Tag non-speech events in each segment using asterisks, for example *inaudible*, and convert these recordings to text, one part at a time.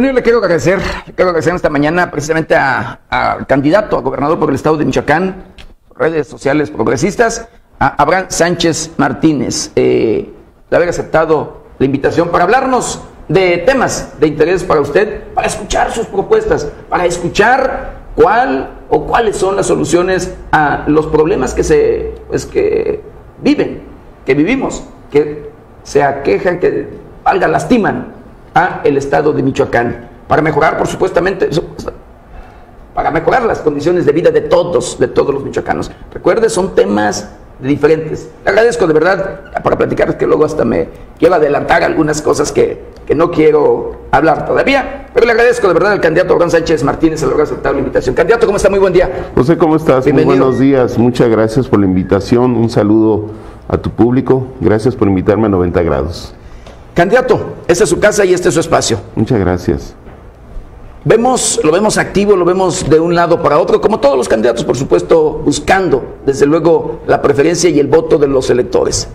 Le quiero agradecer, le quiero agradecer esta mañana precisamente al candidato a gobernador por el estado de Michoacán, redes sociales progresistas, a Abraham Sánchez Martínez, eh, de haber aceptado la invitación para hablarnos de temas de interés para usted, para escuchar sus propuestas, para escuchar cuál o cuáles son las soluciones a los problemas que se pues que viven, que vivimos, que se aquejan, que valga lastiman a el estado de Michoacán para mejorar, por supuestamente, para mejorar las condiciones de vida de todos, de todos los michoacanos. Recuerde, son temas diferentes. Le agradezco de verdad para platicar, que luego hasta me quiero adelantar algunas cosas que, que, no quiero hablar todavía, pero le agradezco de verdad al candidato Juan Sánchez Martínez al haber aceptado la invitación. Candidato, ¿cómo está? Muy buen día. José, ¿cómo estás? Muy buenos días. Muchas gracias por la invitación. Un saludo a tu público. Gracias por invitarme a 90 grados. Candidato, esta es su casa y este es su espacio. Muchas gracias. Vemos, lo vemos activo, lo vemos de un lado para otro, como todos los candidatos, por supuesto, buscando, desde luego, la preferencia y el voto de los electores.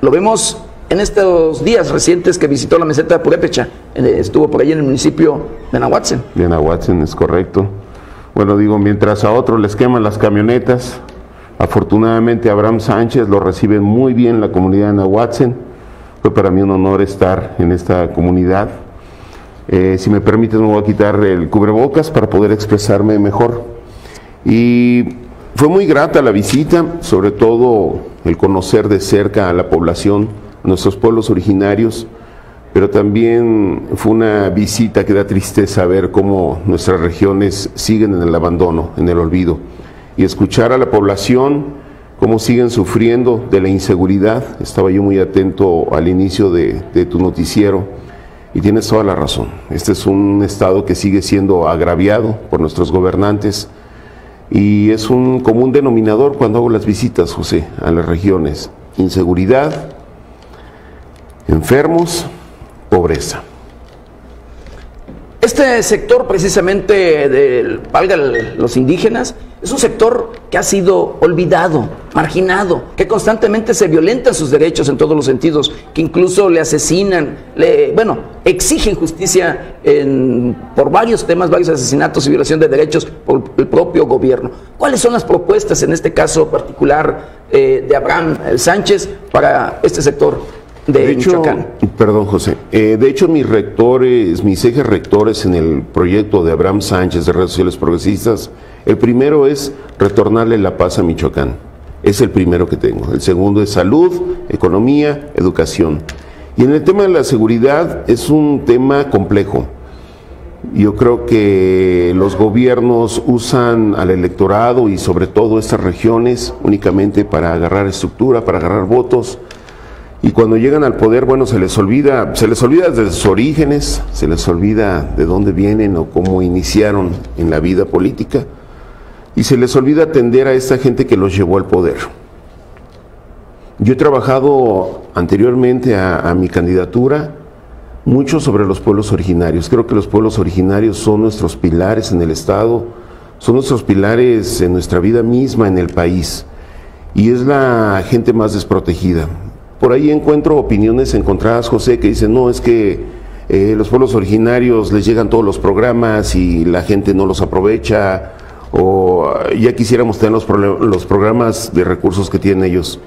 Lo vemos en estos días recientes que visitó la meseta de Purépecha, estuvo por ahí en el municipio de Nahuatzen. De Nahuatzen, es correcto. Bueno, digo, mientras a otros les queman las camionetas, afortunadamente Abraham Sánchez lo recibe muy bien la comunidad de Nahuatzen. Fue para mí un honor estar en esta comunidad eh, si me permites, me voy a quitar el cubrebocas para poder expresarme mejor. Y fue muy grata la visita, sobre todo el conocer de cerca a la población, nuestros pueblos originarios, pero también fue una visita que da tristeza ver cómo nuestras regiones siguen en el abandono, en el olvido, y escuchar a la población cómo siguen sufriendo de la inseguridad. Estaba yo muy atento al inicio de, tu noticiero y tienes toda la razón. Este es un Estado que sigue siendo agraviado por nuestros gobernantes y es un común denominador cuando hago las visitas, José, a las regiones. Inseguridad, enfermos, pobreza. Este sector precisamente de, valga los indígenas, es un sector que ha sido olvidado, marginado, que constantemente se violentan sus derechos en todos los sentidos, que incluso le asesinan, le, bueno, exigen justicia por varios temas, varios asesinatos y violación de derechos por el propio gobierno. ¿Cuáles son las propuestas en este caso particular eh, de Abraham Sánchez para este sector? de, hecho, Perdón, José. Eh, de hecho, mis rectores, mis ejes rectores en el proyecto de Abraham Sánchez de redes sociales progresistas, el primero es retornarle la paz a Michoacán. Es el primero que tengo. El segundo es salud, economía, educación. Y en el tema de la seguridad es un tema complejo. Yo creo que los gobiernos usan al electorado y sobre todo estas regiones únicamente para agarrar estructura, para agarrar votos y cuando llegan al poder, bueno, se les olvida, se les olvida de sus orígenes, se les olvida de dónde vienen o cómo iniciaron en la vida política, y se les olvida atender a esta gente que los llevó al poder. Yo he trabajado anteriormente a, mi candidatura mucho sobre los pueblos originarios. Creo que los pueblos originarios son nuestros pilares en el Estado, son nuestros pilares en nuestra vida misma en el país. Y es la gente más desprotegida. Por ahí encuentro opiniones encontradas, José, que dicen, no, es que eh, los pueblos originarios les llegan todos los programas y la gente no los aprovecha, o ya quisiéramos tener los, los programas de recursos que tienen ellos.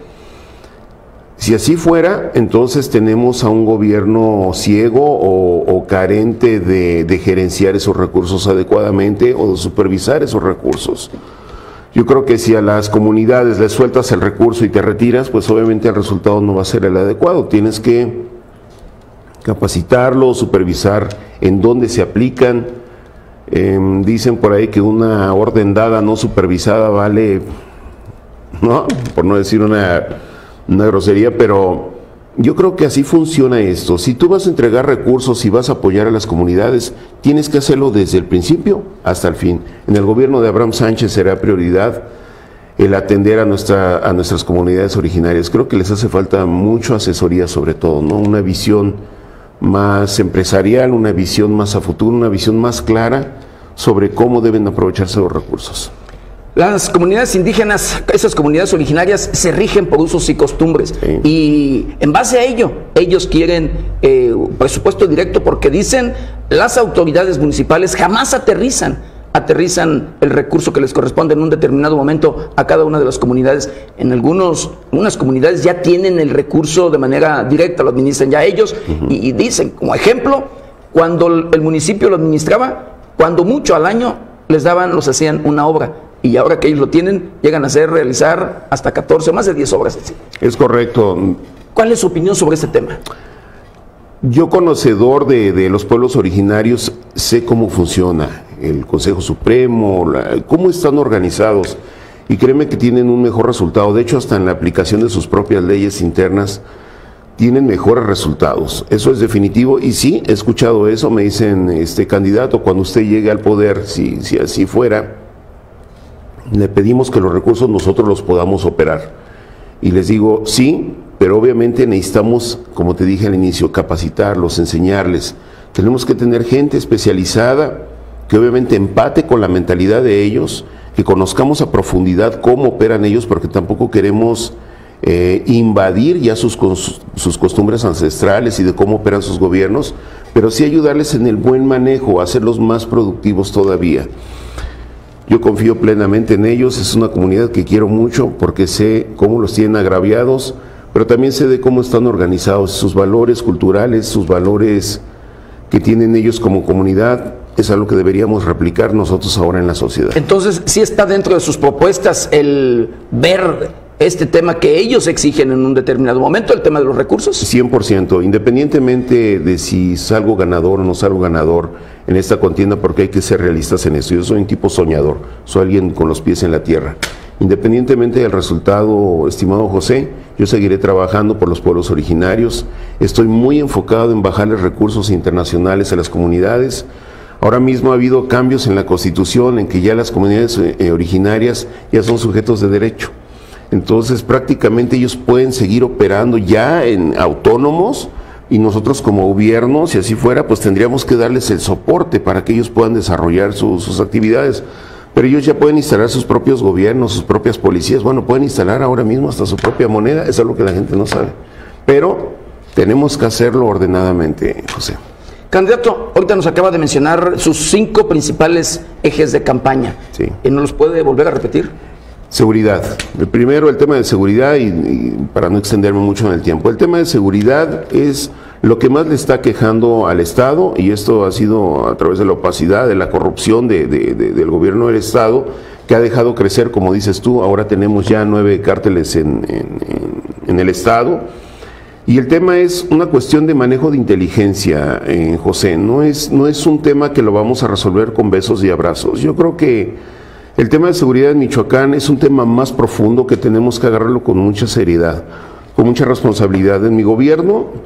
Si así fuera, entonces tenemos a un gobierno ciego o, carente de, de, gerenciar esos recursos adecuadamente o de supervisar esos recursos. Yo creo que si a las comunidades les sueltas el recurso y te retiras, pues obviamente el resultado no va a ser el adecuado. Tienes que capacitarlo, supervisar en dónde se aplican. Em, dicen por ahí que una orden dada no supervisada vale, ¿no? Por no decir una, una grosería, pero yo creo que así funciona esto. Si tú vas a entregar recursos y vas a apoyar a las comunidades, tienes que hacerlo desde el principio hasta el fin. En el gobierno de Abraham Sánchez será prioridad el atender a, nuestra, a nuestras comunidades originarias. Creo que les hace falta mucho asesoría sobre todo, ¿no? Una visión más empresarial, una visión más a futuro, una visión más clara sobre cómo deben aprovecharse los recursos. Las comunidades indígenas, esas comunidades originarias, se rigen por usos y costumbres. Y en base a ello, ellos quieren eh, presupuesto directo porque dicen las autoridades municipales jamás aterrizan aterrizan el recurso que les corresponde en un determinado momento a cada una de las comunidades. En algunos, algunas comunidades ya tienen el recurso de manera directa, lo administran ya ellos y, dicen, como ejemplo, cuando el municipio lo administraba, cuando mucho al año les daban, los hacían una obra. Y ahora que ellos lo tienen, llegan a hacer, realizar hasta 14, más de 10 obras. Es correcto. ¿Cuál es su opinión sobre este tema? Yo conocedor de, los pueblos originarios sé cómo funciona el Consejo Supremo, cómo están organizados y créeme que tienen un mejor resultado. De hecho, hasta en la aplicación de sus propias leyes internas tienen mejores resultados. Eso es definitivo y sí, he escuchado eso, me dicen, este candidato, cuando usted llegue al poder, si, si así fuera, le pedimos que los recursos nosotros los podamos operar. Y les digo, sí, pero obviamente necesitamos, como te dije al inicio, capacitarlos, enseñarles. Tenemos que tener gente especializada que obviamente empate con la mentalidad de ellos, que conozcamos a profundidad cómo operan ellos, porque tampoco queremos eh, invadir ya sus, sus costumbres ancestrales y de cómo operan sus gobiernos, pero sí ayudarles en el buen manejo, hacerlos más productivos todavía. Yo confío plenamente en ellos, es una comunidad que quiero mucho porque sé cómo los tienen agraviados, pero también sé de cómo están organizados, sus valores culturales, sus valores que tienen ellos como comunidad, es algo que deberíamos replicar nosotros ahora en la sociedad. Entonces, ¿sí está dentro de sus propuestas el ver este tema que ellos exigen en un determinado momento, el tema de los recursos? 100%, independientemente de si salgo ganador o no salgo ganador en esta contienda, porque hay que ser realistas en esto. Yo soy un tipo soñador, soy alguien con los pies en la tierra. Independientemente del resultado, estimado José, yo seguiré trabajando por los pueblos originarios. Estoy muy enfocado en bajarles recursos internacionales a las comunidades. Ahora mismo ha habido cambios en la Constitución en que ya las comunidades eh, originarias ya son sujetos de derecho. Entonces prácticamente ellos pueden seguir operando ya en autónomos y nosotros como gobierno, si así fuera, pues tendríamos que darles el soporte para que ellos puedan desarrollar sus actividades. Pero ellos ya pueden instalar sus propios gobiernos, sus propias policías. Bueno, pueden instalar ahora mismo hasta su propia moneda. Eso es lo que la gente no sabe. Pero tenemos que hacerlo ordenadamente, José. Candidato, ahorita nos acaba de mencionar sus cinco principales ejes de campaña. Sí. ¿Y ¿No los puede volver a repetir? Seguridad. El primero, el tema de seguridad, y, para no extenderme mucho en el tiempo, el tema de seguridad es lo que más le está quejando al Estado, y esto ha sido a través de la opacidad, de la corrupción del gobierno del Estado, que ha dejado crecer, como dices tú, ahora tenemos ya nueve cárteles en, el Estado. Y el tema es una cuestión de manejo de inteligencia, eh, José. No es, no es un tema que lo vamos a resolver con besos y abrazos. Yo creo que el tema de seguridad en Michoacán es un tema más profundo que tenemos que agarrarlo con mucha seriedad, con mucha responsabilidad. En mi gobierno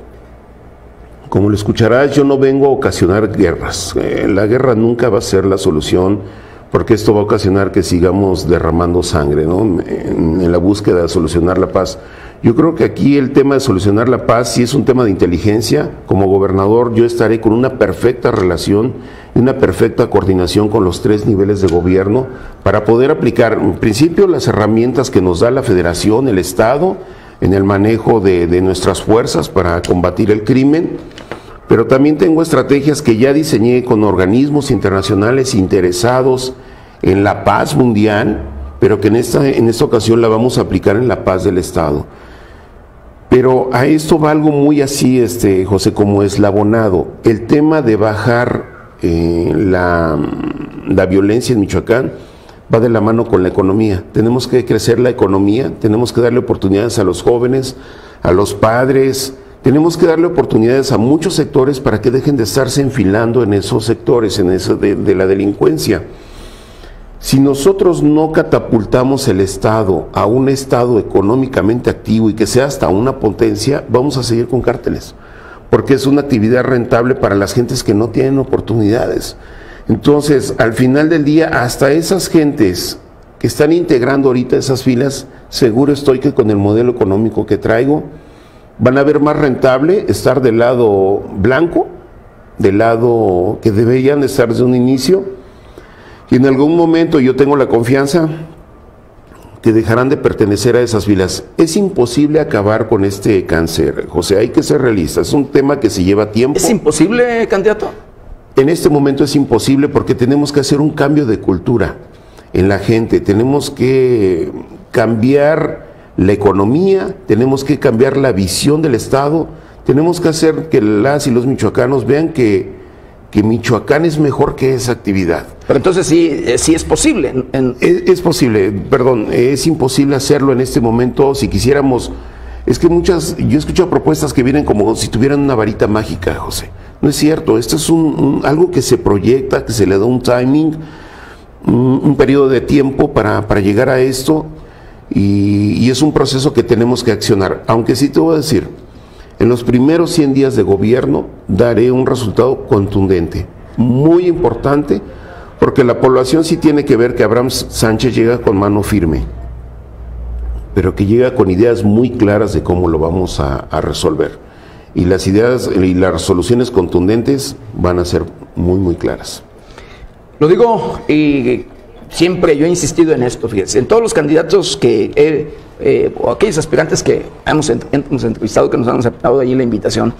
como lo escucharás, yo no vengo a ocasionar guerras. Eh, la guerra nunca va a ser la solución porque esto va a ocasionar que sigamos derramando sangre ¿no? en, en, la búsqueda de solucionar la paz. Yo creo que aquí el tema de solucionar la paz sí es un tema de inteligencia. Como gobernador yo estaré con una perfecta relación y una perfecta coordinación con los tres niveles de gobierno para poder aplicar, en principio, las herramientas que nos da la federación, el Estado, en el manejo de, nuestras fuerzas para combatir el crimen, pero también tengo estrategias que ya diseñé con organismos internacionales interesados en la paz mundial, pero que en esta, en esta ocasión la vamos a aplicar en la paz del Estado. Pero a esto va algo muy así, este, José, como eslabonado. El tema de bajar eh, la, la violencia en Michoacán va de la mano con la economía. Tenemos que crecer la economía, tenemos que darle oportunidades a los jóvenes, a los padres, tenemos que darle oportunidades a muchos sectores para que dejen de estarse enfilando en esos sectores, en eso de, la delincuencia. Si nosotros no catapultamos el Estado a un Estado económicamente activo y que sea hasta una potencia, vamos a seguir con cárteles, porque es una actividad rentable para las gentes que no tienen oportunidades. Entonces, al final del día, hasta esas gentes que están integrando ahorita esas filas, seguro estoy que con el modelo económico que traigo, van a ver más rentable estar del lado blanco, del lado que deberían estar desde un inicio, y en algún momento yo tengo la confianza que dejarán de pertenecer a esas filas. Es imposible acabar con este cáncer, José, hay que ser realistas, es un tema que se lleva tiempo. ¿Es imposible, candidato? En este momento es imposible porque tenemos que hacer un cambio de cultura en la gente, tenemos que cambiar la economía, tenemos que cambiar la visión del Estado, tenemos que hacer que las y los michoacanos vean que, que Michoacán es mejor que esa actividad. Pero entonces sí, eh, sí es posible. Es, es, posible, perdón, es imposible hacerlo en este momento si quisiéramos. Es que muchas, yo he escuchado propuestas que vienen como si tuvieran una varita mágica, José. No es cierto, esto es un, algo que se proyecta, que se le da un timing, un, un periodo de tiempo para, llegar a esto y, es un proceso que tenemos que accionar. Aunque sí te voy a decir, en los primeros 100 días de gobierno daré un resultado contundente, muy importante, porque la población sí tiene que ver que Abraham Sánchez llega con mano firme, pero que llega con ideas muy claras de cómo lo vamos a resolver y las ideas y las resoluciones contundentes van a ser muy, muy claras. Lo digo y siempre yo he insistido en esto, fíjense, en todos los candidatos que eh, o aquellos aspirantes que hemos, hemos entrevistado, que nos han aceptado allí la invitación,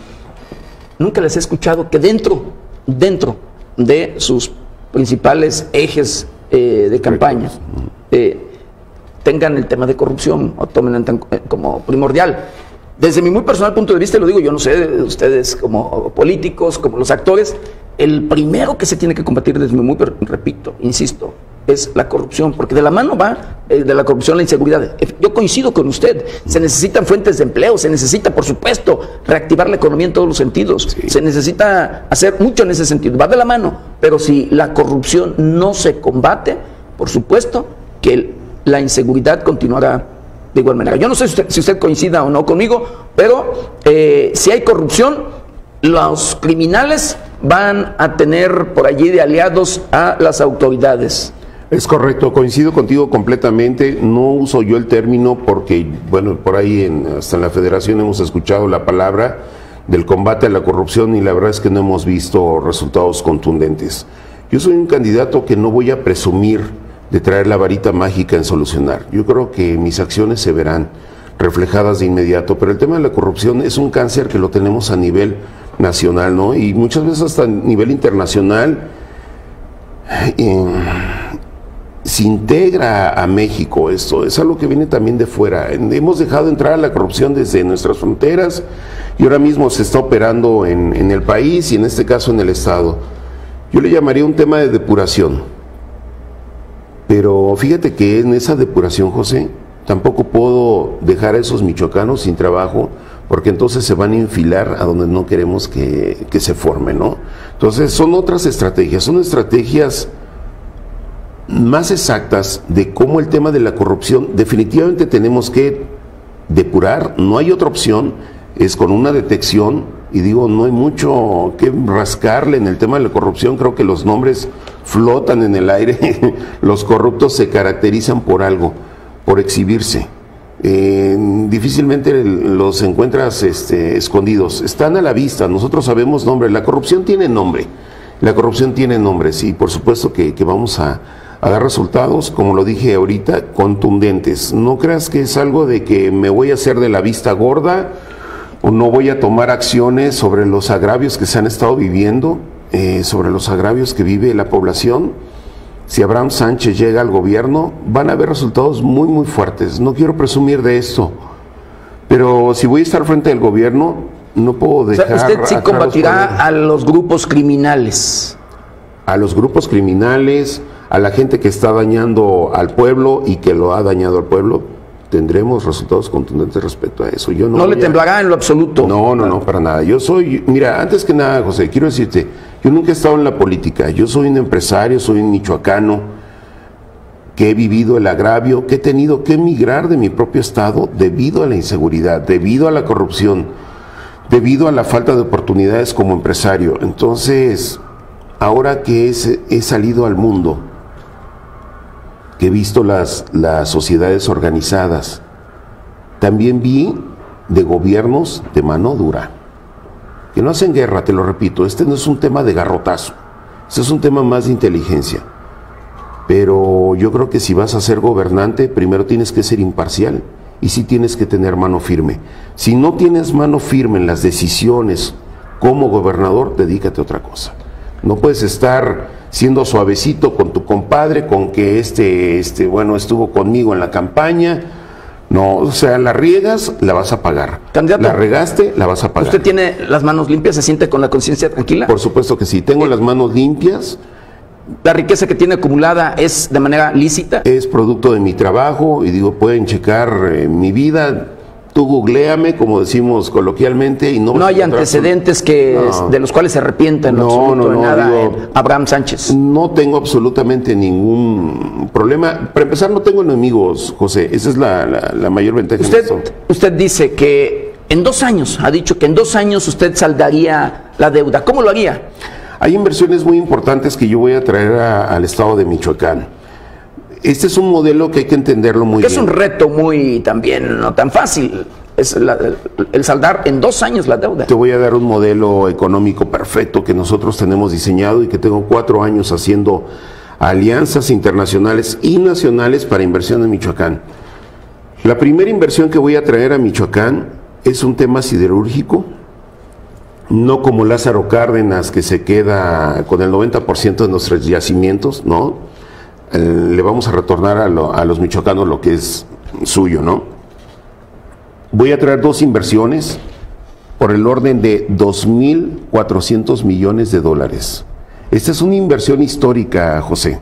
nunca les he escuchado que dentro, dentro de sus principales ejes eh, de campaña eh, tengan el tema de corrupción o tomen como primordial. Desde mi muy personal punto de vista, lo digo, yo no sé, ustedes como políticos, como los actores, el primero que se tiene que combatir desde mi muy, repito, insisto, es la corrupción, porque de la mano va eh, de la corrupción la inseguridad. Yo coincido con usted, se necesitan fuentes de empleo, se necesita, por supuesto, reactivar la economía en todos los sentidos, sí. se necesita hacer mucho en ese sentido, va de la mano, pero si la corrupción no se combate, por supuesto que la inseguridad continuará de igual manera. Yo no sé si usted, si usted coincida o no conmigo, pero eh, si hay corrupción, los criminales van a tener por allí de aliados a las autoridades. Es correcto, coincido contigo completamente. No uso yo el término porque, bueno, por ahí en, hasta en la federación hemos escuchado la palabra del combate a la corrupción y la verdad es que no hemos visto resultados contundentes. Yo soy un candidato que no voy a presumir de traer la varita mágica en solucionar. Yo creo que mis acciones se verán reflejadas de inmediato, pero el tema de la corrupción es un cáncer que lo tenemos a nivel nacional, ¿no? Y muchas veces hasta a nivel internacional eh, se integra a México esto, es algo que viene también de fuera. Hemos dejado entrar a la corrupción desde nuestras fronteras y ahora mismo se está operando en, en el país y en este caso en el Estado. Yo le llamaría un tema de depuración pero fíjate que en esa depuración, José, tampoco puedo dejar a esos michoacanos sin trabajo, porque entonces se van a infilar a donde no queremos que, que se formen, ¿no? Entonces son otras estrategias, son estrategias más exactas de cómo el tema de la corrupción definitivamente tenemos que depurar, no hay otra opción, es con una detección, y digo, no hay mucho que rascarle en el tema de la corrupción, creo que los nombres flotan en el aire, *laughs* los corruptos se caracterizan por algo, por exhibirse. Eh, difícilmente los encuentras este, escondidos, están a la vista, nosotros sabemos nombre, la corrupción tiene nombre, la corrupción tiene nombres. Y por supuesto que, vamos a dar resultados, como lo dije ahorita, contundentes. No creas que es algo de que me voy a hacer de la vista gorda o no voy a tomar acciones sobre los agravios que se han estado viviendo eh, sobre los agravios que vive la población, si Abraham Sánchez llega al gobierno, van a haber resultados muy, muy fuertes. No quiero presumir de esto, pero si voy a estar frente al gobierno, no puedo dejar... O sea, usted sí combatirá a los grupos criminales. A los grupos criminales, a la gente que está dañando al pueblo y que lo ha dañado al pueblo, tendremos resultados contundentes respecto a eso. Yo no, no le temblará en lo absoluto. No, no, no, para nada. Yo soy, mira, antes que nada, José, quiero decirte, yo nunca he estado en la política, yo soy un empresario, soy un michoacano, que he vivido el agravio, que he tenido que emigrar de mi propio estado debido a la inseguridad, debido a la corrupción, debido a la falta de oportunidades como empresario. Entonces, ahora que he salido al mundo, que visto las, las sociedades organizadas, también vi de gobiernos de mano dura que no hacen guerra, te lo repito, este no es un tema de garrotazo, este es un tema más de inteligencia. Pero yo creo que si vas a ser gobernante, primero tienes que ser imparcial y sí tienes que tener mano firme. Si no tienes mano firme en las decisiones como gobernador, dedícate a otra cosa. No puedes estar siendo suavecito con tu compadre, con que este, este, bueno, estuvo conmigo en la campaña. No, o sea, la riegas, la vas a pagar. Candidato. La regaste, la vas a pagar. ¿Usted tiene las manos limpias? ¿Se siente con la conciencia tranquila? Por supuesto que sí. Tengo las manos limpias. ¿La riqueza que tiene acumulada es de manera lícita? Es producto de mi trabajo y digo, pueden checar eh, mi vida. Tú googleame, como decimos coloquialmente, y no... No hay antecedentes que, No. de los cuales se No, absoluto no, no, nada digo- en Abraham Sánchez. No tengo absolutamente ningún problema. Para empezar, no tengo enemigos, José. Esa es la, la- la mayor ventaja. en Usted, usted dice que en dos años, ha dicho que en dos años usted saldaría la deuda. ¿Cómo lo haría? Hay inversiones muy importantes que yo voy a traer a- al estado de Michoacán. Este es un modelo que hay que entenderlo muy Que es bien. un reto muy también no tan fácil. Es la- el, el saldar en dos años la deuda. Te voy a dar un modelo económico perfecto que nosotros tenemos diseñado y que tengo cuatro años haciendo alianzas internacionales y nacionales para inversión en Michoacán. La primera inversión que voy a traer a Michoacán es un tema siderúrgico, no como Lázaro Cárdenas que se queda con el 90% de nuestros yacimientos, ¿no? Eh, le vamos a retornar a, lo- a los michoacanos lo que es suyo, ¿no? Voy a traer dos inversiones por el orden de 2.400 millones de dólares. Esta es una inversión histórica, José.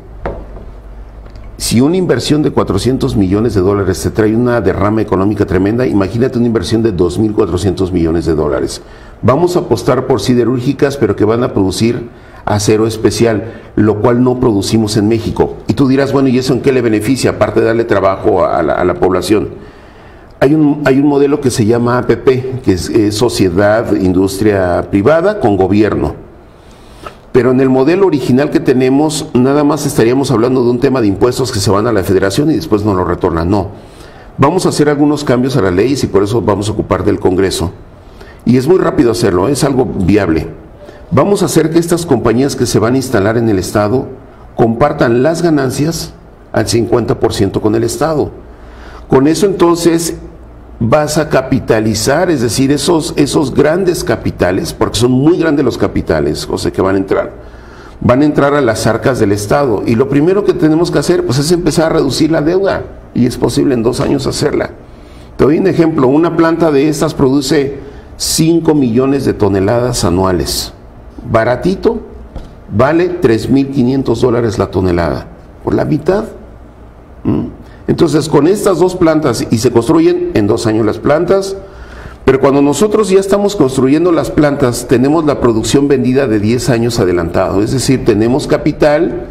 Si una inversión de 400 millones de dólares te trae una derrama económica tremenda, imagínate una inversión de 2.400 millones de dólares. Vamos a apostar por siderúrgicas, pero que van a producir acero especial, lo cual no producimos en México. Y tú dirás, bueno, ¿y eso en qué le beneficia, aparte de darle trabajo a la, población? Hay un, hay un modelo que se llama APP, que es, Sociedad Industria Privada con Gobierno. Pero en el modelo original que tenemos, nada más estaríamos hablando de un tema de impuestos que se van a la federación y después no lo retornan. No. Vamos a hacer algunos cambios a las leyes y por eso vamos a ocupar del Congreso. Y es muy rápido hacerlo, es algo viable. Vamos a hacer que estas compañías que se van a instalar en el Estado compartan las ganancias al 50% con el Estado. Con eso entonces vas a capitalizar, es decir, esos, esos grandes capitales, porque son muy grandes los capitales, José, que van a entrar, van a entrar a las arcas del Estado. Y lo primero que tenemos que hacer pues, es empezar a reducir la deuda, y es posible en dos años hacerla. Te doy un ejemplo, una planta de estas produce 5 millones de toneladas anuales. Baratito, vale 3.500 dólares la tonelada, por la mitad. Entonces, con estas dos plantas, y se construyen en dos años las plantas, pero cuando nosotros ya estamos construyendo las plantas, tenemos la producción vendida de 10 años adelantado. Es decir, tenemos capital,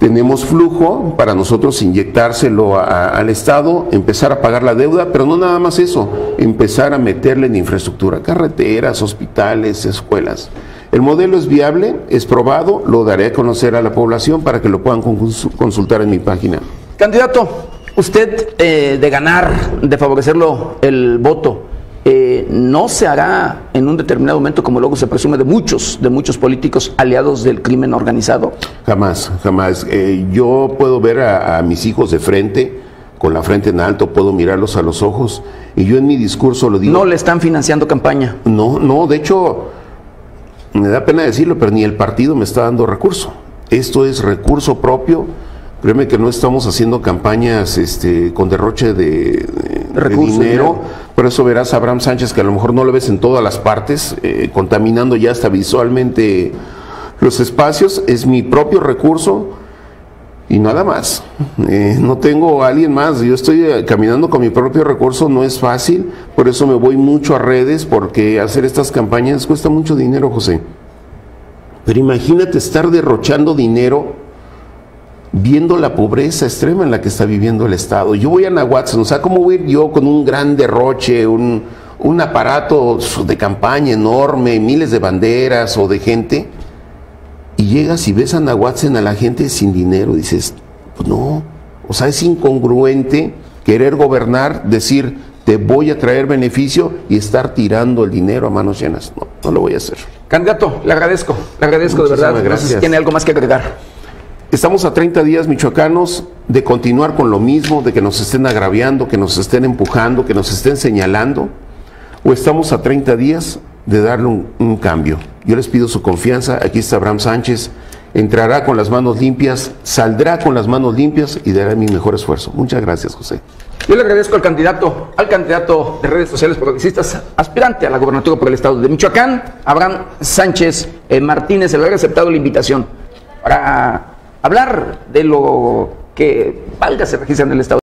tenemos flujo para nosotros inyectárselo al Estado, empezar a pagar la deuda, pero no nada más eso, empezar a meterle en infraestructura, carreteras, hospitales, escuelas. El modelo es viable, es probado, lo daré a conocer a la población para que lo puedan cons- consultar en mi página. Candidato, usted eh, de ganar, de favorecerlo el voto, eh, no se hará en un determinado momento, como luego se presume de muchos, de muchos políticos aliados del crimen organizado. Jamás, jamás. Eh, yo puedo ver a, a mis hijos de frente, con la frente en alto, puedo mirarlos a los ojos, y yo en mi discurso lo digo. No le están financiando campaña. No, no, de hecho, me da pena decirlo, pero ni el partido me está dando recurso. Esto es recurso propio. Créeme que no estamos haciendo campañas este, con derroche de, de- de Recursos, dinero. dinero. Por eso verás a Abraham Sánchez, que a lo mejor no lo ves en todas las partes, eh, contaminando ya hasta visualmente los espacios. Es mi propio recurso y nada más. Eh, no tengo a alguien más. Yo estoy eh, caminando con mi propio recurso, no es fácil. Por eso me voy mucho a redes, porque hacer estas campañas cuesta mucho dinero, José. Pero imagínate estar derrochando dinero viendo la pobreza extrema en la que está viviendo el Estado. Yo voy a Nahuatl, o sea, ¿cómo voy a ir yo con un gran derroche, un, un aparato de campaña enorme, miles de banderas o de gente? Y llegas y ves a Nahuatzen a la gente sin dinero, dices, pues no, o sea, es incongruente querer gobernar, decir, te voy a traer beneficio y estar tirando el dinero a manos llenas. No, no lo voy a hacer. Candidato, le agradezco, le agradezco de verdad. No sé si gracias. tiene algo más que agregar. Estamos a 30 días, michoacanos, de continuar con lo mismo, de que nos estén agraviando, que nos estén empujando, que nos estén señalando, o estamos a 30 días de darle un, cambio. Yo les pido su confianza. Aquí está Abraham Sánchez. Entrará con las manos limpias, saldrá con las manos limpias y dará mi mejor esfuerzo. Muchas gracias, José. Yo le agradezco al candidato, al candidato de redes sociales progresistas, aspirante a la gobernatura por el estado de Michoacán, Abraham Sánchez eh, Martínez, el haber aceptado la invitación para hablar de lo que valga se registra en el estado.